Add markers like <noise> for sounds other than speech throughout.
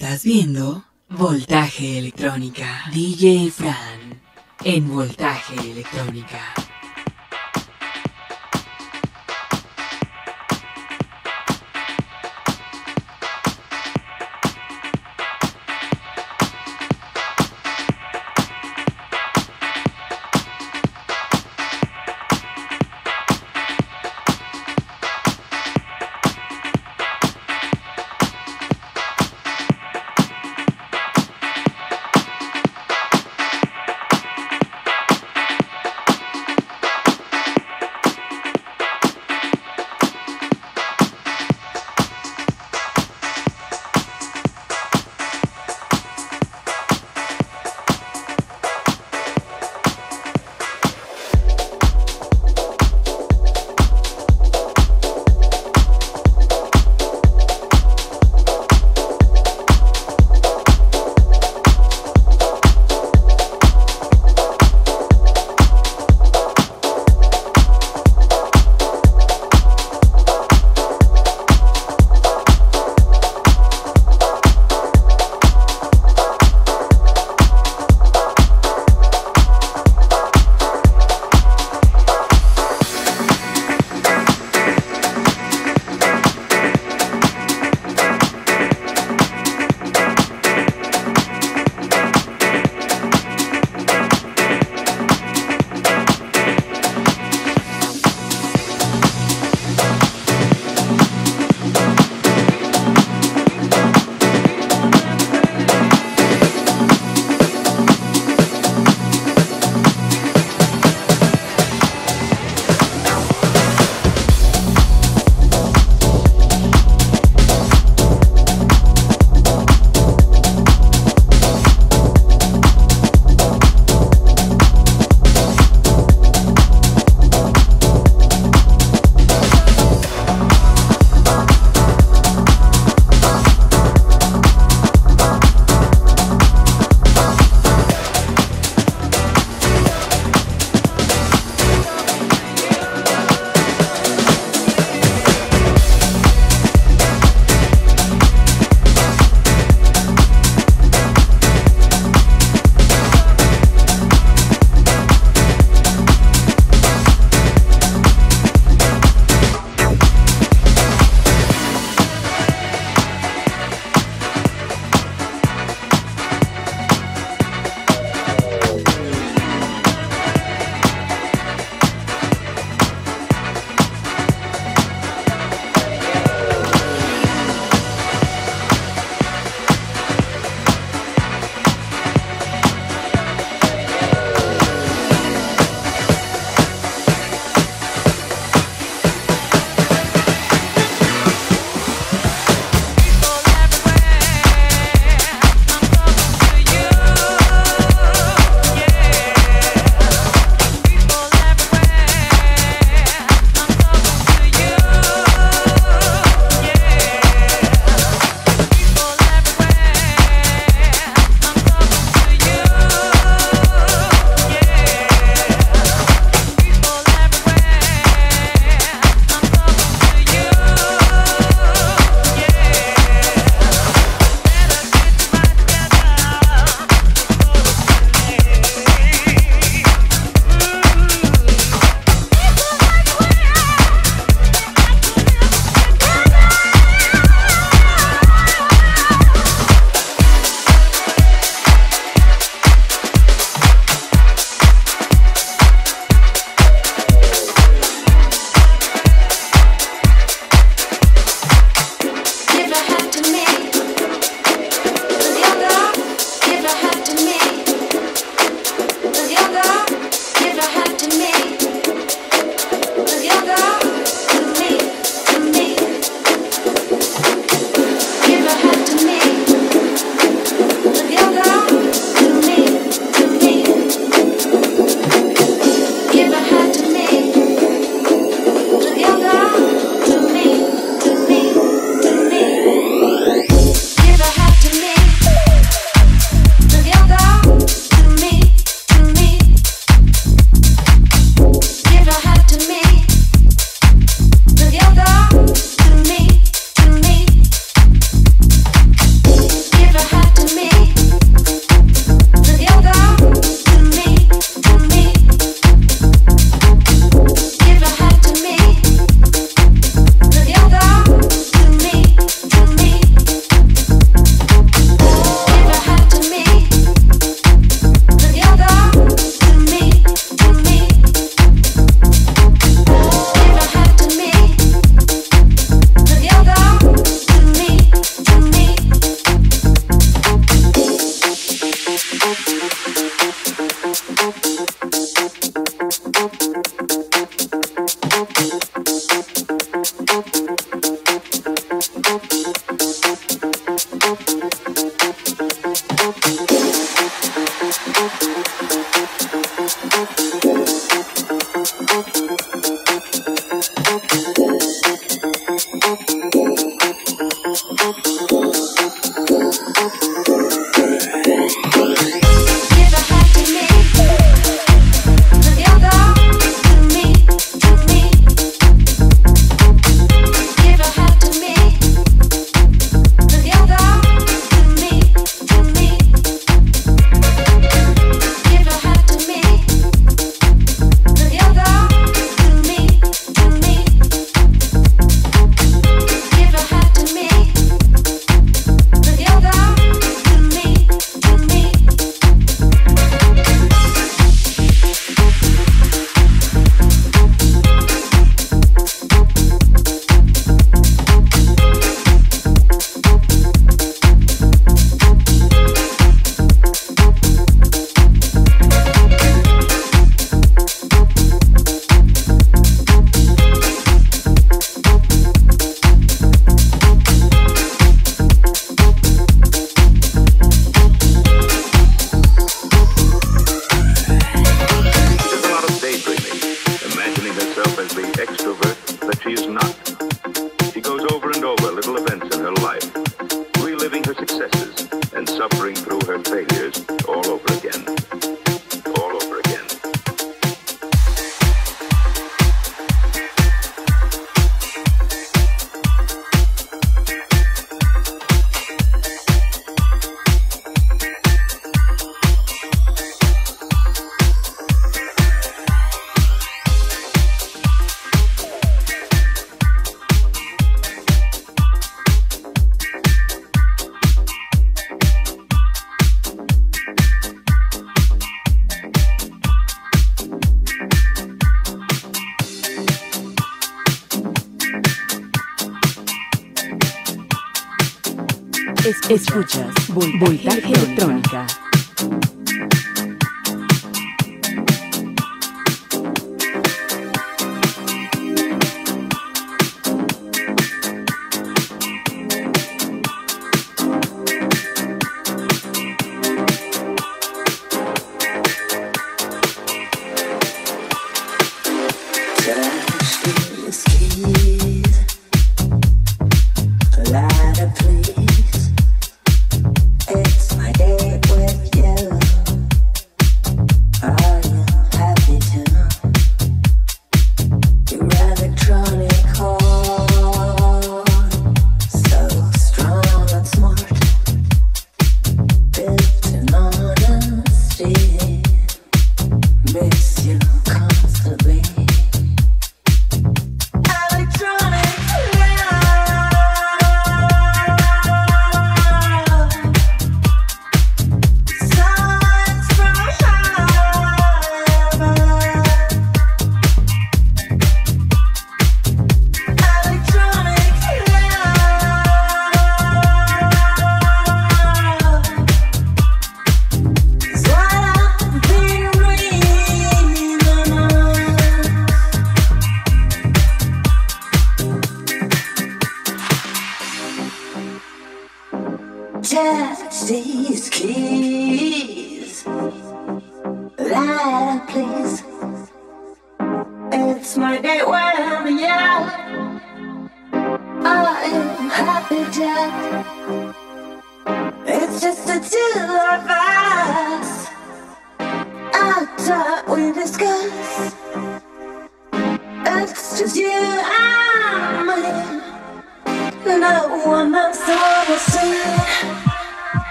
Estás viendo Voltaje Electrónica. DJ Fran en Voltaje Electrónica.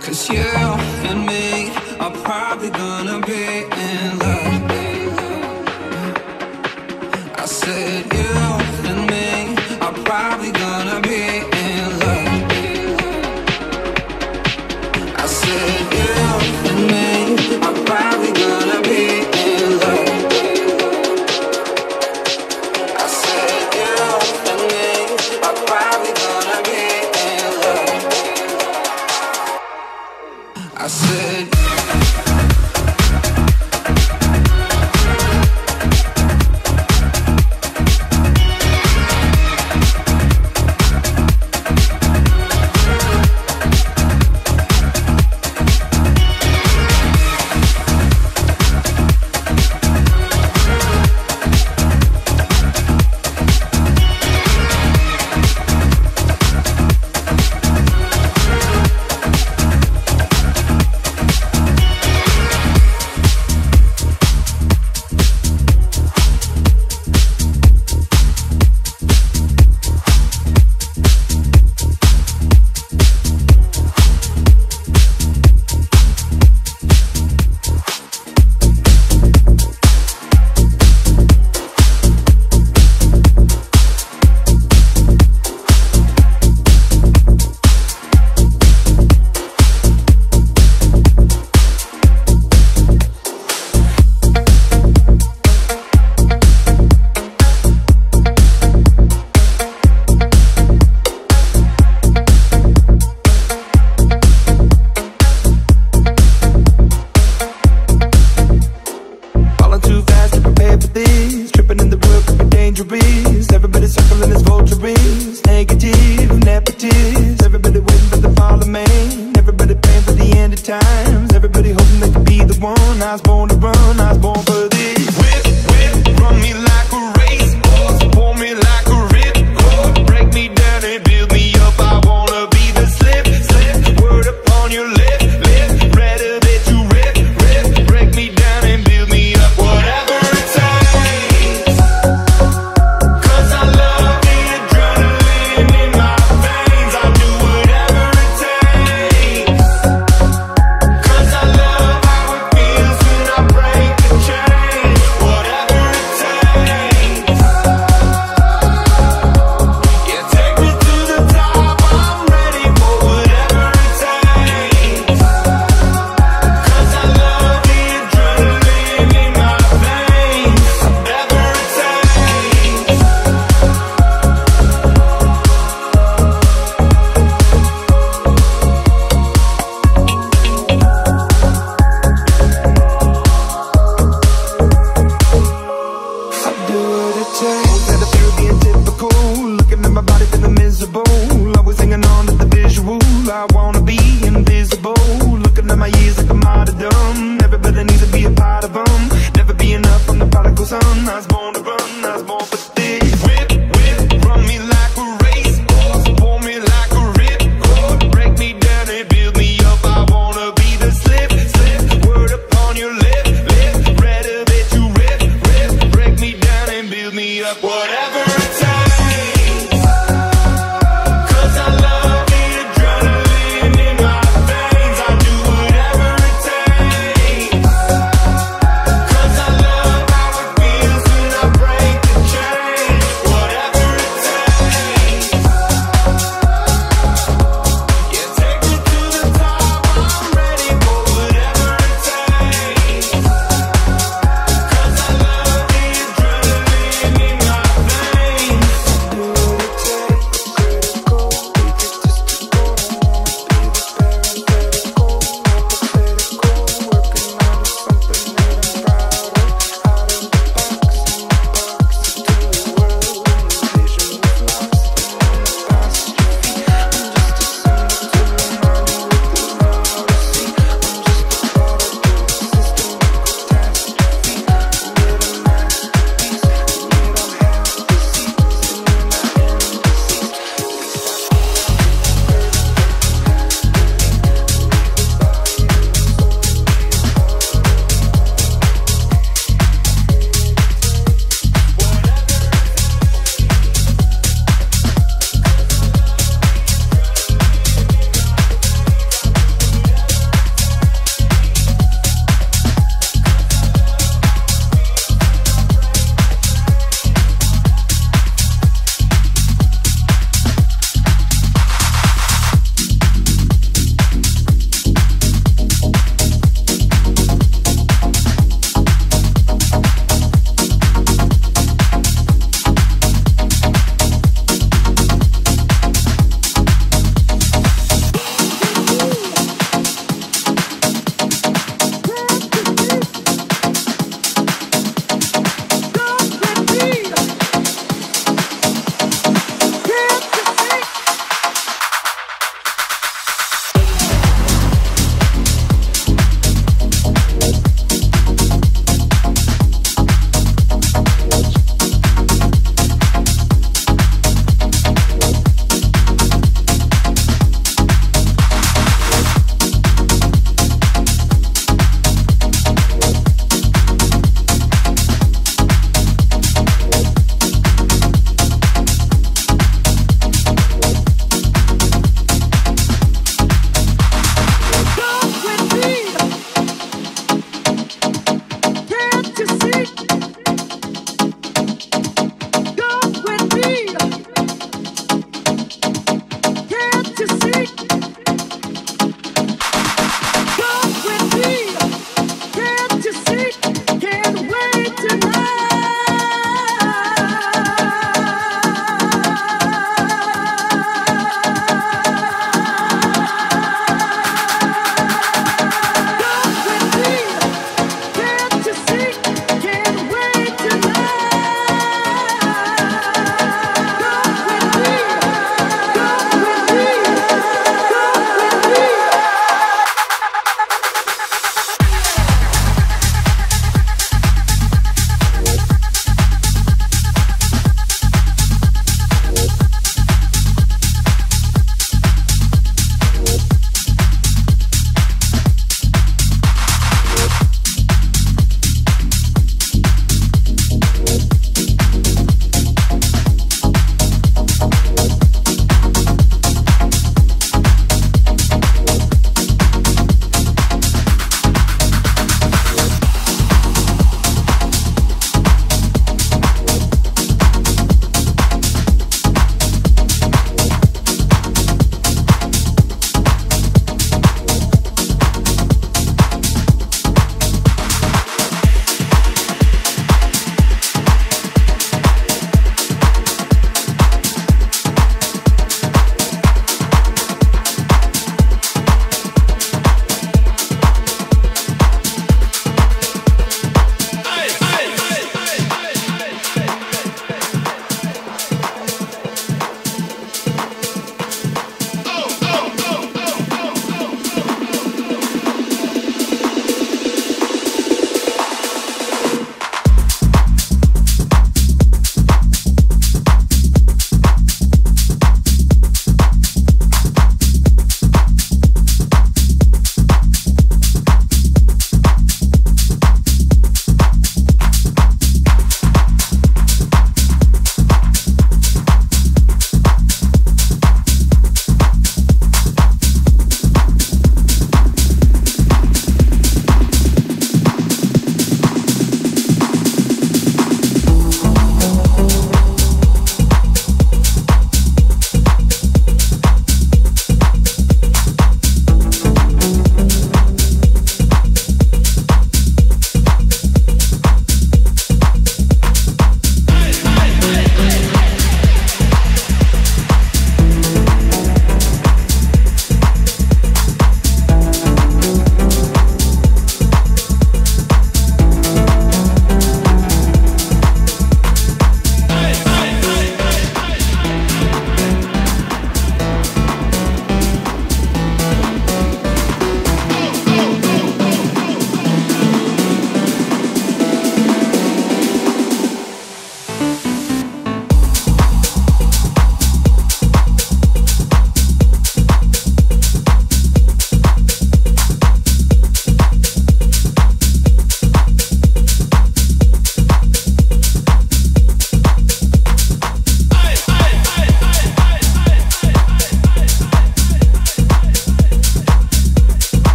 Cause you and me are probably gonna be in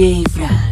Gabriel.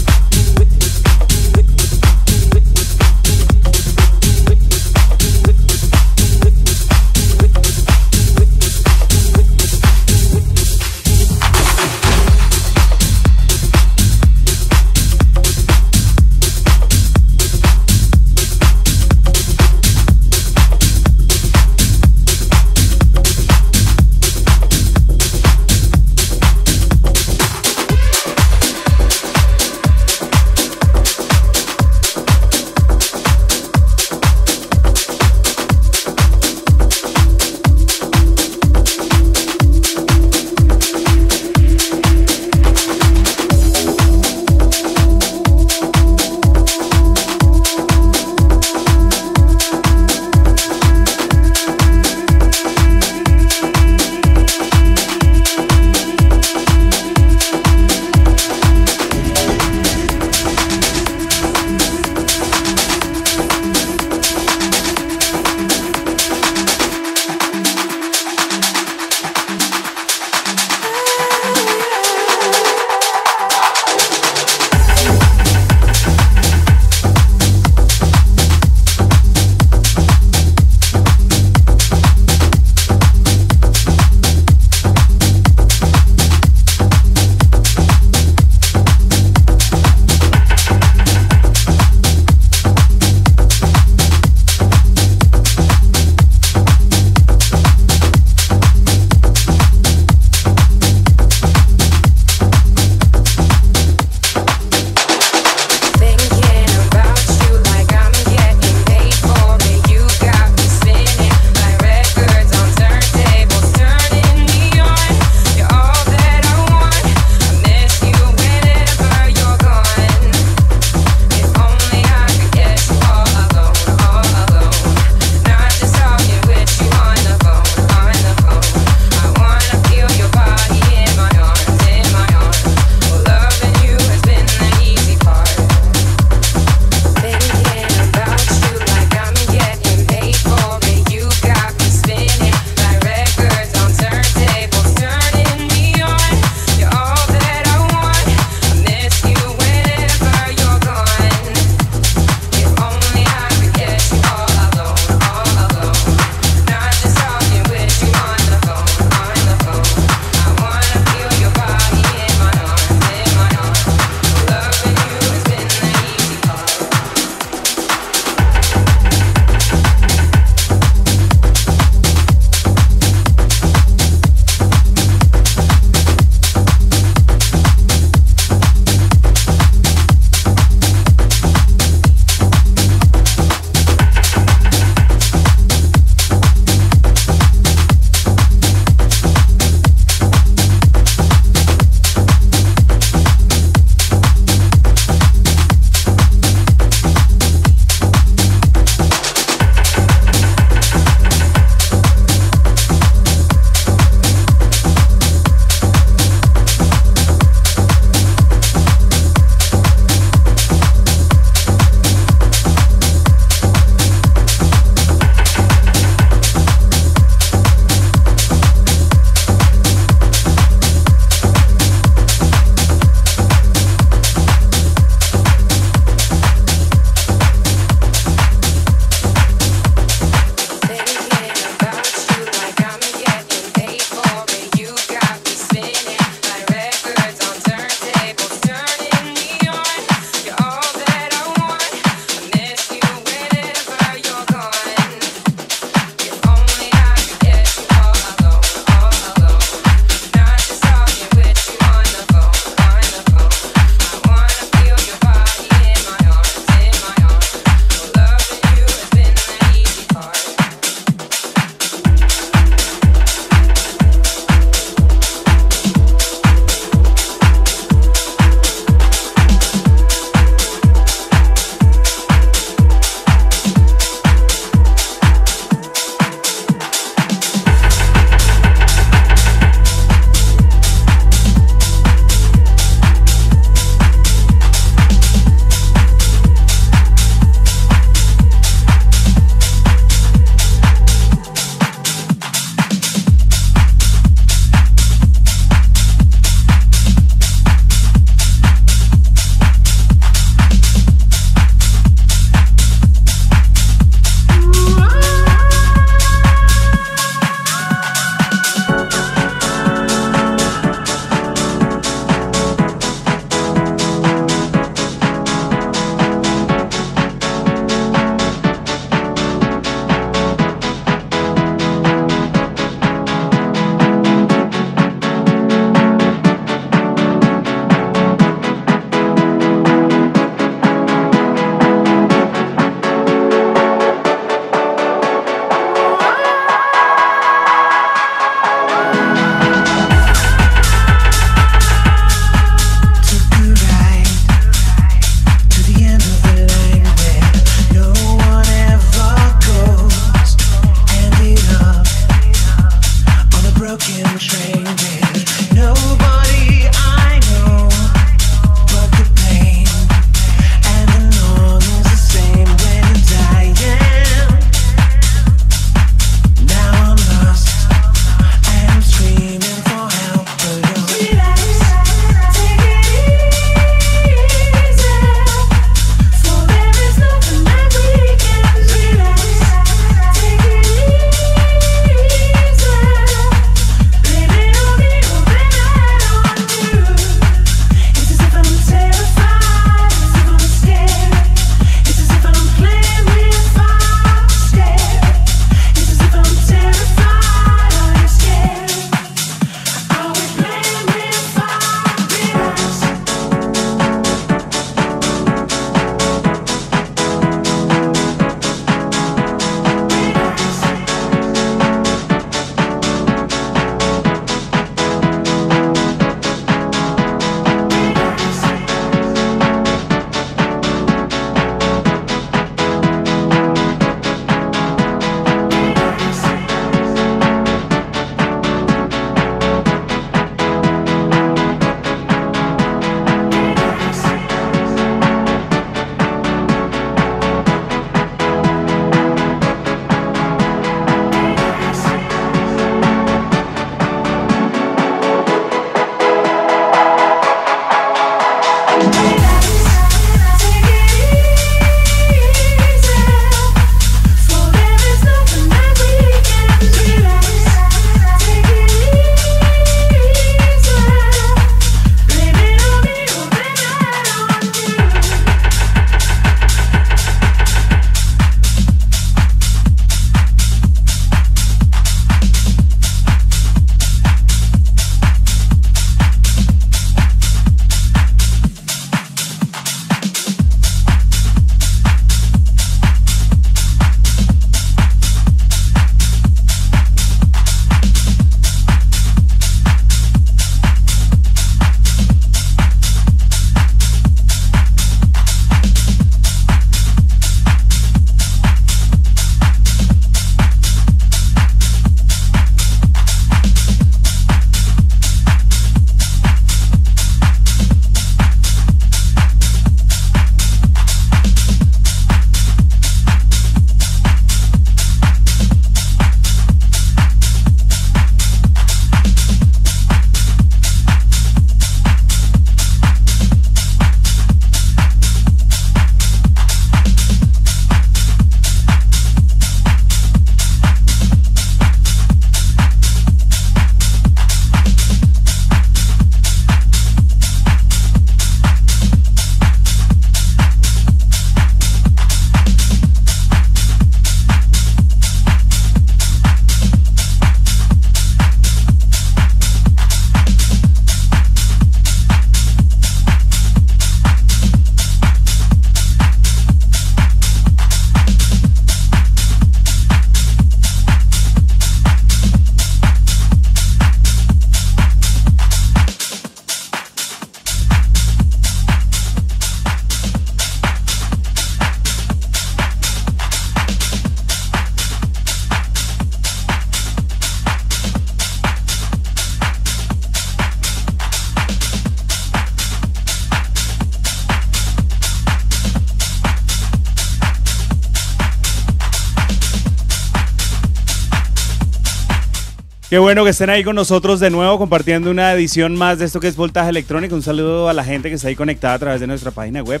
Qué bueno que estén ahí con nosotros de nuevo compartiendo una edición más de esto que es Voltaje Electrónico. Un saludo a la gente que está ahí conectada a través de nuestra página web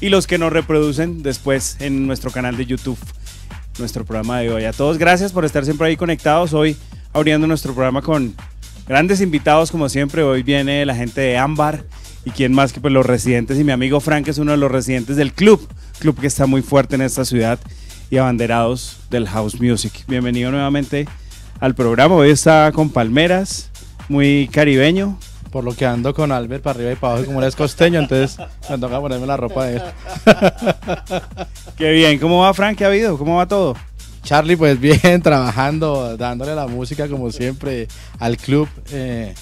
y los que nos reproducen después en nuestro canal de YouTube, nuestro programa de hoy. A todos gracias por estar siempre ahí conectados. Hoy abriendo nuestro programa con grandes invitados como siempre. Hoy viene la gente de Ámbar y quién más que pues los residentes y mi amigo Frank es uno de los residentes del club, club que está muy fuerte en esta ciudad y abanderados del house music. Bienvenido nuevamente al programa. Hoy está con Palmeras, muy caribeño. Por lo que ando con Albert para arriba y para abajo, como él es costeño, entonces me toca ponerme la ropa de él. <laughs> Qué bien, ¿cómo va Frank? ¿Qué ha habido? ¿Cómo va todo? Charlie, pues bien, <laughs> trabajando, dándole la música como siempre al club, eh,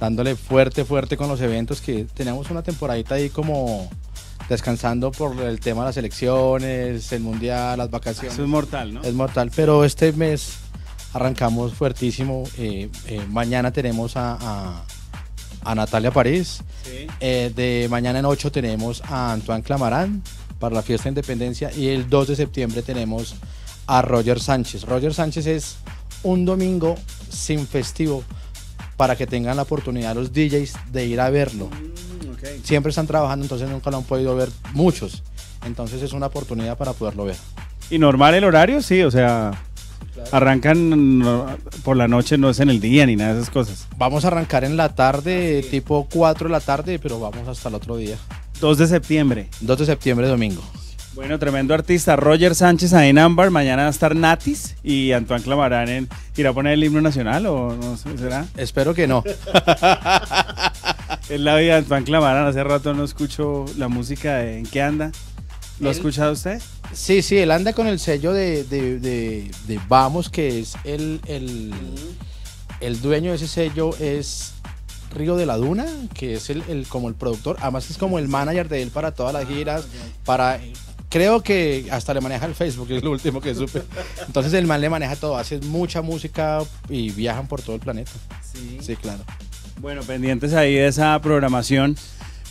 dándole fuerte, fuerte con los eventos que tenemos una temporadita ahí como descansando por el tema de las elecciones, el mundial, las vacaciones. Eso es mortal, ¿no? Es mortal, pero este mes arrancamos fuertísimo. eh, eh, mañana tenemos a, a- a Natalia París. Sí. Eh, de mañana en 8 tenemos a Antoine Clamarán para la fiesta de independencia. Y el 2 de septiembre tenemos a Roger Sánchez. Roger Sánchez es un domingo sin festivo para que tengan la oportunidad los DJs de ir a verlo. Siempre están trabajando, entonces nunca lo han podido ver muchos. Entonces es una oportunidad para poderlo ver. ¿Y normal el horario? Sí, o sea, arrancan por la noche, no es en el día ni nada de esas cosas. Vamos a arrancar en la tarde, tipo 4 de la tarde, pero vamos hasta el otro día. 2 de septiembre. 2 de septiembre, domingo. Bueno, tremendo artista. Roger Sánchez ahí en Ámbar. Mañana va a estar Natis y Antoine Clamarán en. ¿Irá a poner el himno nacional o no sé, será? Espero que no. <laughs> Es la vida de Antoine Clamarán. Hace rato no escucho la música de ¿En qué anda? ¿Lo ha escuchado usted? Sí, sí, él anda con el sello de, de- de- de Vamos, que es el, el, el dueño de ese sello es Río de la Duna, que es el, el- como el productor, además es como el manager de él para todas las giras, para creo que hasta le maneja el Facebook, es lo último que supe. Entonces el man le maneja todo, hace mucha música y viajan por todo el planeta. Sí, claro. Bueno, pendientes ahí de esa programación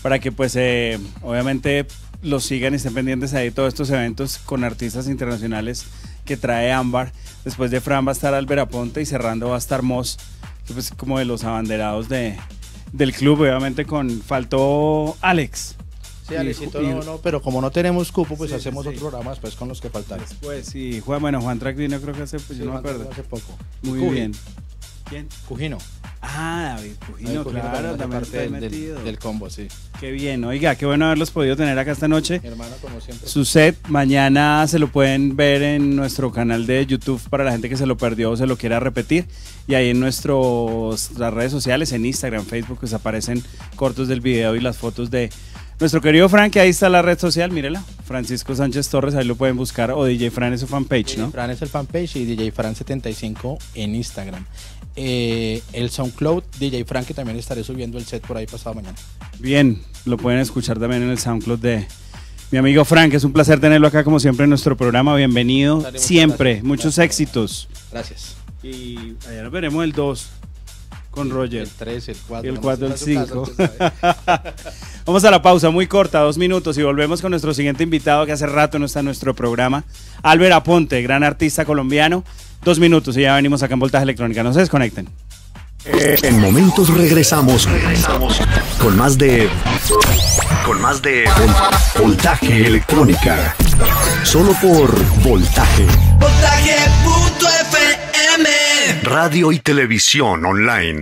para que pues eh, obviamente los sigan y estén pendientes ahí todos estos eventos con artistas internacionales que trae Ámbar. Después de Fran va a estar Albert Aponte y cerrando va a estar Moss, que pues como de los abanderados de, del club, obviamente con faltó Alex. Sí, y- no, no, pero como no tenemos cupo, pues Sí, hacemos sí, sí. otro programa después con los que faltan. Pues sí, Juan, bueno, Juan Track vino creo que hace, pues yo no me acuerdo. Hace poco. Muy bien. ¿Quién? Cujino. Ah, David Cujino claro, también parte del, del- metido. del combo, sí. Qué bien, oiga, qué bueno haberlos podido tener acá esta noche. Mi hermano, como siempre. Su set mañana se lo pueden ver en nuestro canal de YouTube para la gente que se lo perdió o se lo quiera repetir. Y ahí en nuestros, las redes sociales, en Instagram, Facebook, pues aparecen cortos del video y las fotos de nuestro querido Frank, que ahí está la red social, mírela. Francisco Sánchez Torres, ahí lo pueden buscar. O DJ Fran es su fanpage, ¿no? Fran es el fanpage y DJ Fran75 en Instagram. Eh, el SoundCloud, DJ Fran, que también estaré subiendo el set por ahí pasado mañana. Bien, lo pueden escuchar también en el SoundCloud de mi amigo Frank. Es un placer tenerlo acá como siempre en nuestro programa. Bienvenido Dale, siempre. gracias. Muchos Gracias. éxitos. Gracias. Y allá nos veremos el 2 con Roger. El 3, el 4. Y el 4, el 5. <laughs> Vamos a la pausa muy corta, dos minutos, y volvemos con nuestro siguiente invitado que hace rato no está en nuestro programa, Albert Aponte, gran artista colombiano. Dos minutos y ya venimos acá en Voltaje Electrónica. No se desconecten. En momentos regresamos. Regresamos con más de. Con más de. Vol- Voltaje Electrónica. Solo por Voltaje. Voltaje.fm Radio y televisión online.